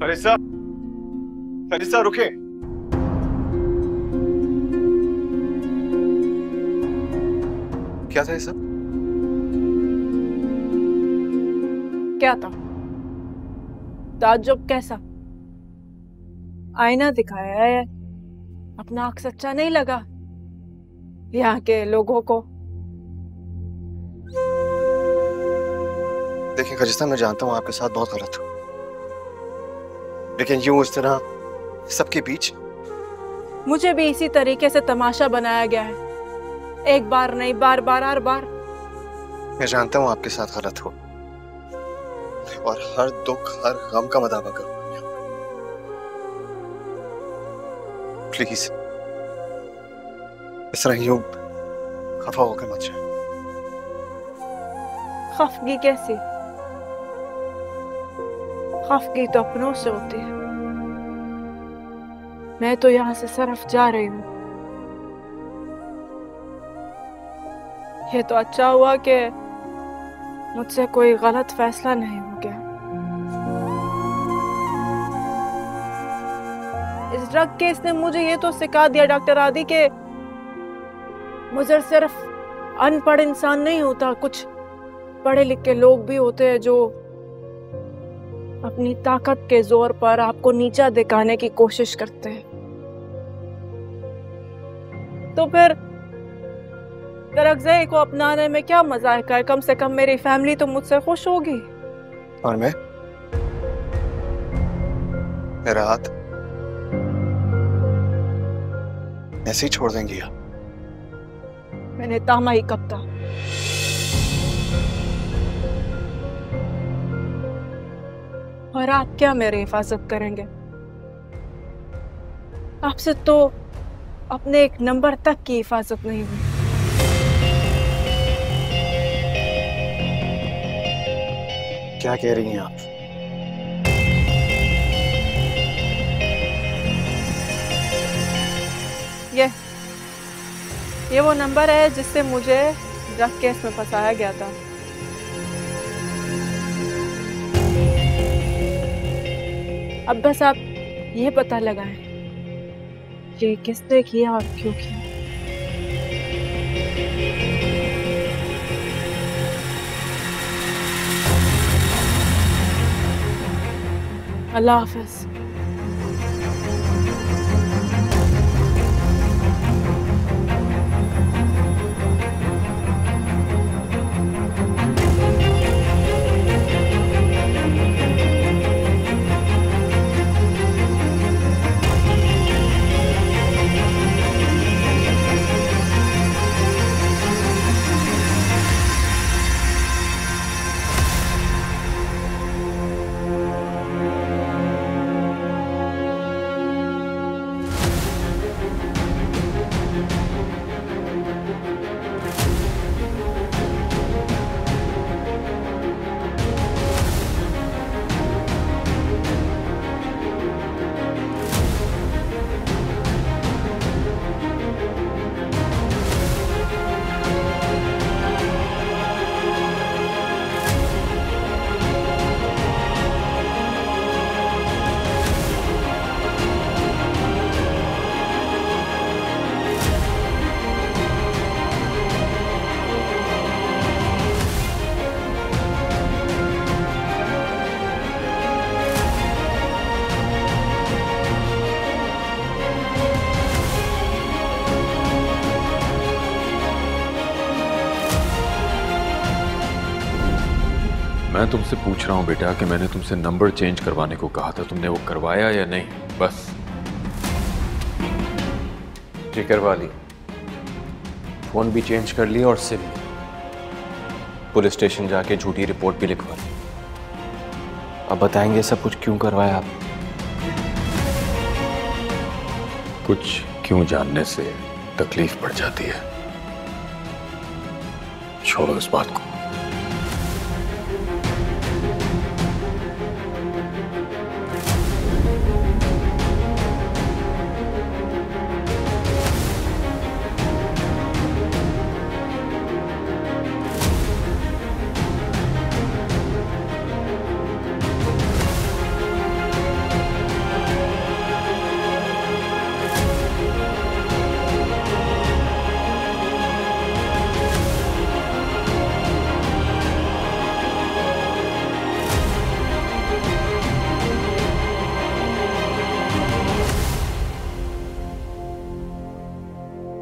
फरिसा फरिसा रुके। क्या था ये सब? क्या था? ताज्जुब कैसा? आईना दिखाया है अपना आँख सच्चा नहीं लगा। यहाँ के लोगों को। देखिए खजिस्ता मैं जानता हूँ आपके साथ बहुत गलत हूँ। लेकिन यूँ इस तरह सबके बीच मुझे भी इसी तरीके से तमाशा बनाया गया है। एक बार नहीं बार बार हर बार। मैं जानता हूँ आपके साथ गलत हो। और हर दुख हर गम का मदावा करूँगा प्लीज़ इस तरह यूँ खफा होकर मत जाए। खफगी कैसी? खफगी तो अपनों से होती है मैं तो यहाँ से सरफ जा रही हूँ ये तो अच्छा हुआ कि मुझसे कोई गलत फैसला नहीं हो गया इस ड्रग केस ने मुझे ये तो सिखा दिया डॉक्टर आदि के मुझे सिर्फ़ अनपढ़ इंसान नहीं होता कुछ पढ़े लिखे लोग भी होते हैं जो अपनी ताकत के ज़ोर पर आपको नीचा दिखाने की कोशिश करते हैं। तो फिर को अपनाने में क्या मज़ा है कम से कम मेरी फैमिली तो मुझसे खुश होगी। और मैं? मेरा हाथ ऐसे ही छोड़ देंगी। आप मैंने तामा ही कब था? और आप क्या मेरी हिफाजत करेंगे? आपसे तो अपने एक नंबर तक की हिफाजत नहीं हुई। क्या कह रही हैं आप? ये ये वो नंबर है जिससे मुझे ड्रग केस में फंसाया गया था। अब बस आप ये पता लगाएँ कि किसने किया और क्यों किया। अल्लाह हाफिज़। मैं तुमसे पूछ रहा हूँ बेटा कि मैंने तुमसे नंबर चेंज करवाने को कहा था। तुमने वो करवाया या नहीं? बस। जी करवा ली। फ़ोन भी चेंज कर लिया और सिम। पुलिस स्टेशन जाके झूठी रिपोर्ट भी लिखवा ली। अब बताएँगे सब कुछ क्यों करवाया आप? कुछ क्यों जानने से तकलीफ़ बढ़ जाती है? छोड़ो इस बात को।